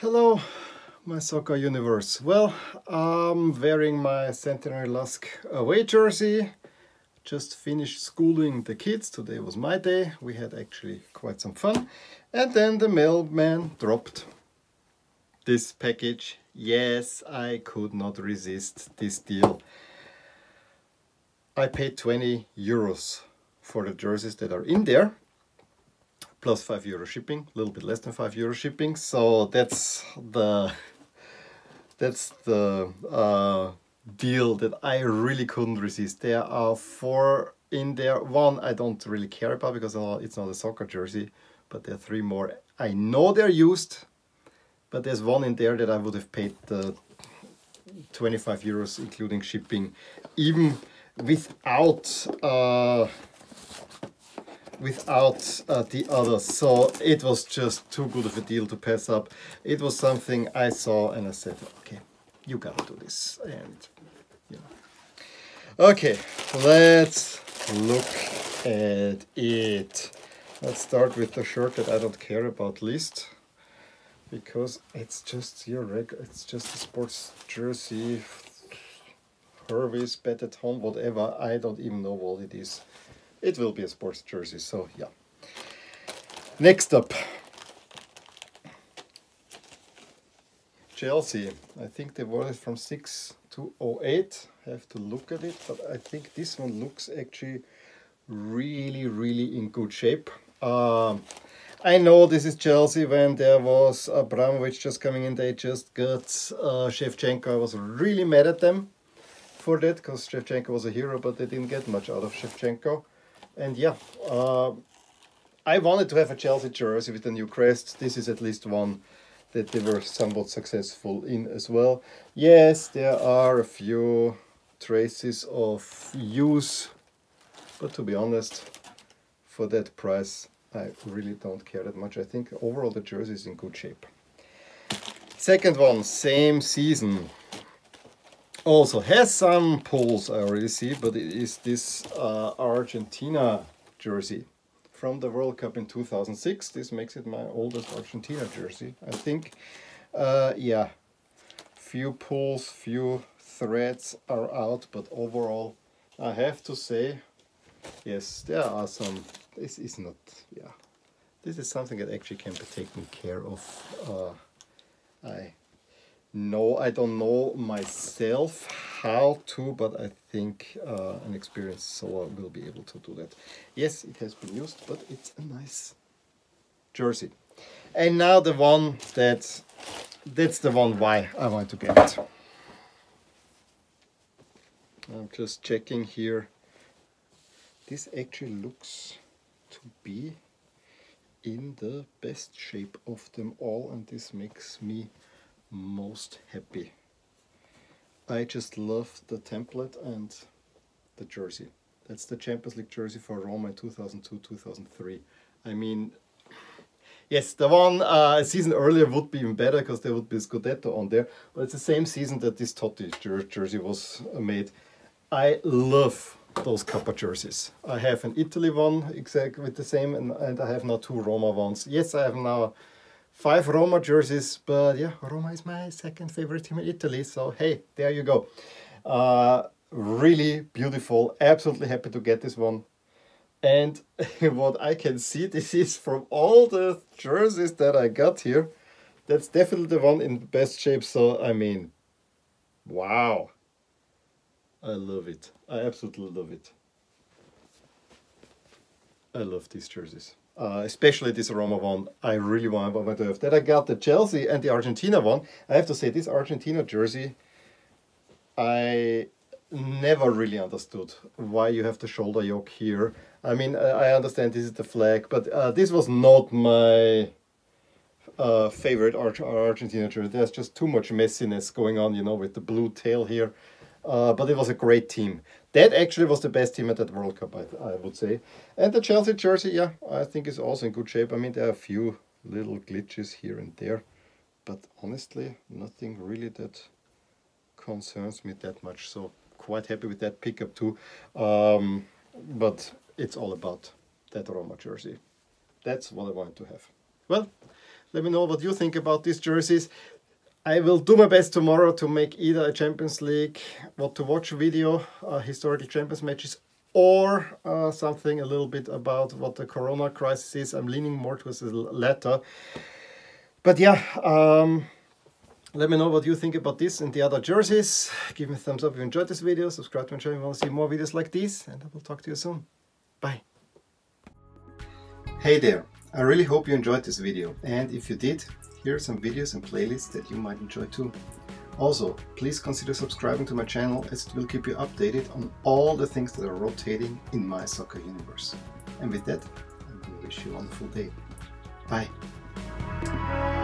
Hello, my soccer universe. Well, I'm wearing my Centenary Lusk away jersey. Just finished schooling the kids. Today was my day. We had actually quite some fun. And then the mailman dropped this package. Yes, I could not resist this deal. I paid 20 euros for the jerseys that are in there plus 5 euro shipping, a little bit less than 5 euro shipping. So that's the that's the uh, deal that I really couldn't resist. There are four in there. One I don't really care about because it's not a soccer jersey, but there are three more. I know they're used, but there's one in there that I would have paid the 25 euros including shipping, even without uh, without uh, the others. So it was just too good of a deal to pass up. It was something I saw and I said, okay, you gotta do this. And know. Okay, let's look at it. Let's start with the shirt that I don't care about least because it's just your reg it's just a sports jersey Hervis, bet at home, whatever. I don't even know what it is it will be a sports jersey, so yeah. Next up, Chelsea. I think they were from 6 to 08. have to look at it, but I think this one looks actually really, really in good shape. Um, I know this is Chelsea when there was Abramovich just coming in. They just got uh, Shevchenko. I was really mad at them for that because Shevchenko was a hero, but they didn't get much out of Shevchenko. And yeah, uh, I wanted to have a Chelsea jersey with a new crest. This is at least one that they were somewhat successful in as well. Yes, there are a few traces of use, but to be honest, for that price, I really don't care that much. I think overall the jersey is in good shape. Second one, same season also has some pulls I already see, but it is this uh, Argentina jersey from the World Cup in 2006. This makes it my oldest Argentina jersey, I think. Uh, yeah, few pulls, few threads are out, but overall, I have to say, yes, there are some. This is not, yeah, this is something that actually can be taken care of. Uh, I no, I don't know myself how to, but I think uh, an experienced sewer will be able to do that. Yes, it has been used, but it's a nice jersey. And now the one that, that's the one why I want to get it. I'm just checking here. This actually looks to be in the best shape of them all and this makes me most happy. I just love the template and the jersey. That's the Champions League jersey for Roma in 2002-2003. I mean, yes, the one uh, a season earlier would be even better because there would be Scudetto on there, but it's the same season that this Totti jersey was made. I love those Kappa jerseys. I have an Italy one exactly with the same, and, and I have now two Roma ones. Yes, I have now five Roma jerseys, but yeah, Roma is my second favorite team in Italy, so hey, there you go. Uh, really beautiful, absolutely happy to get this one. And what I can see, this is from all the jerseys that I got here, that's definitely the one in the best shape, so I mean, wow. I love it. I absolutely love it. I love these jerseys uh, especially this Roma one, I really want, to have. That I got the Chelsea and the Argentina one. I have to say, this Argentina jersey, I never really understood why you have the shoulder yoke here. I mean, I understand this is the flag, but uh, this was not my uh, favorite Ar Argentina jersey. There's just too much messiness going on, you know, with the blue tail here. Uh, but it was a great team. That actually was the best team at that World Cup, I, I would say. And the Chelsea jersey, yeah, I think is also in good shape. I mean, there are a few little glitches here and there, but honestly, nothing really that concerns me that much. So quite happy with that pickup too. Um, but it's all about that Roma jersey. That's what I wanted to have. Well, Let me know what you think about these jerseys. I will do my best tomorrow to make either a Champions League, what to watch video, uh, historical Champions matches, or uh, something a little bit about what the Corona crisis is. I'm leaning more towards the latter. But yeah, um, let me know what you think about this and the other jerseys. Give me a thumbs up if you enjoyed this video. Subscribe to my channel if you want to see more videos like these. And I will talk to you soon. Bye. Hey there. I really hope you enjoyed this video. And if you did, here are some videos and playlists that you might enjoy too. Also, please consider subscribing to my channel as it will keep you updated on all the things that are rotating in my soccer universe. And with that, I wish you a wonderful day. Bye.